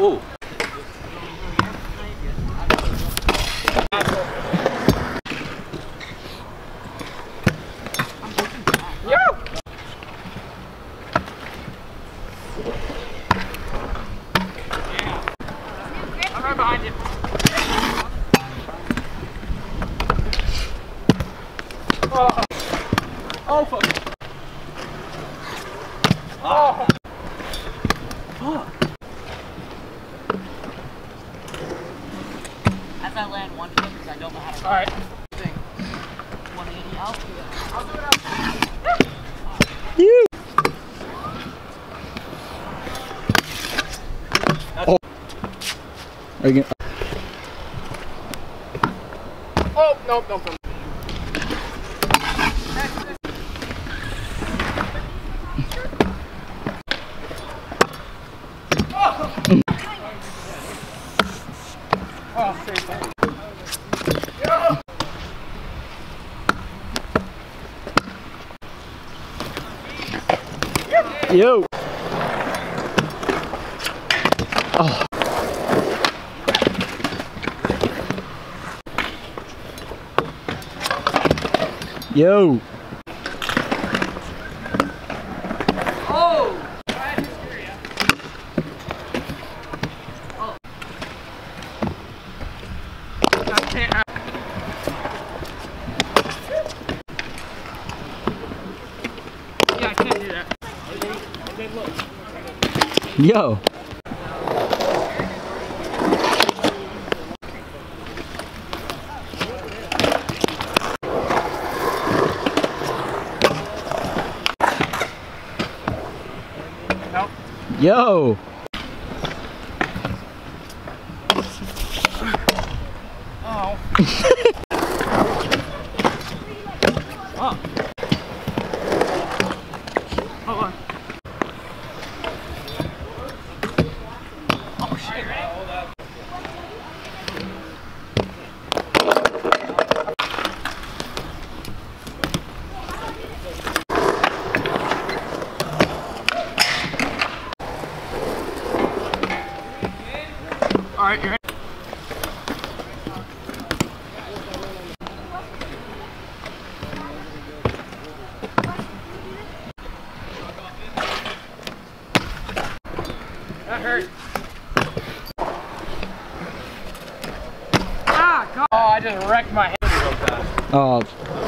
Oh. I'm right behind you. Oh, oh fuck. Oh. As I land one foot, because I don't know how to All right. thing. 180 out. I'll do it out. You. Oh. Are you gonna? Oh, nope, nope, nope. Yo. Oh. Yo. Oh! I can't. Yeah, I can't do that. Yo. Yo. Oh. Alright, you're ready? That hurt. Ah, God. Oh, I just wrecked my head. Oh. Oh.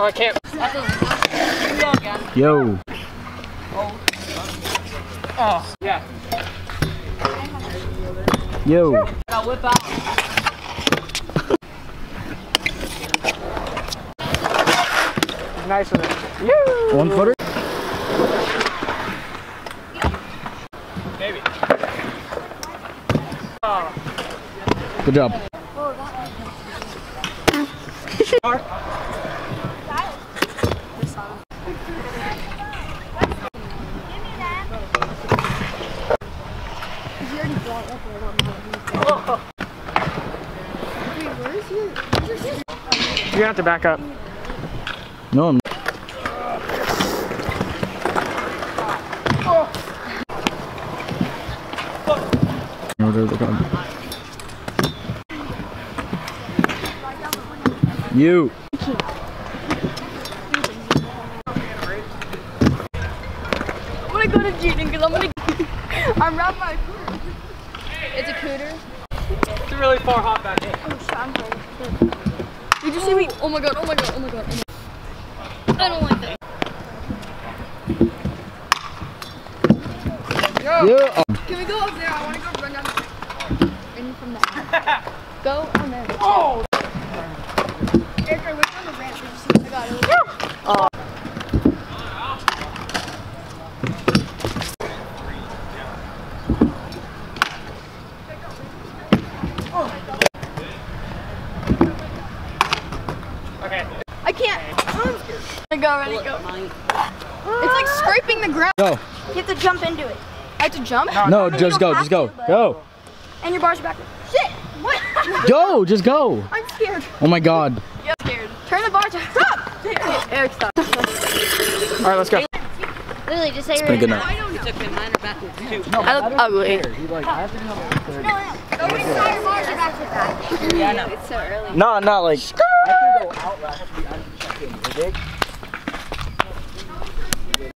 Oh, I can't. Yo. Oh, yeah. Yo. Whip out. Nice with it. One footer. Maybe. Good job. You have to back up. No, I'm. Whatever they're. You. I'm gonna go to Jaden because I'm gonna. I'm wrapping my. It's a cooter. It's a really far hop back in. Did you see me? Oh my god, oh my god, oh my god. Oh my god. I don't like that. Yeah. Oh, Can we go up there? I want to go run down the And from there. go on there. Oh! Eric, I went on the ramp. Did you see? I got it. Okay. I can't. Ready go, ready go. It's like scraping the ground. go. You have to jump into it. I have to jump? No, just go. Just go. Go. And your bars are backwards. Shit! What? Go. Just go. I'm scared. Oh my God. Yeah, scared. Turn the bar to stop. Eric, stop. All right, let's go. Literally, just say It's been a good night. I don't know. It's okay, mine are backwards too. I look ugly. no, no. Nobody's your bars are backwards. Yeah, I know. It's so early. No, not like. I can go out, but I have to be unchecked in. You dig?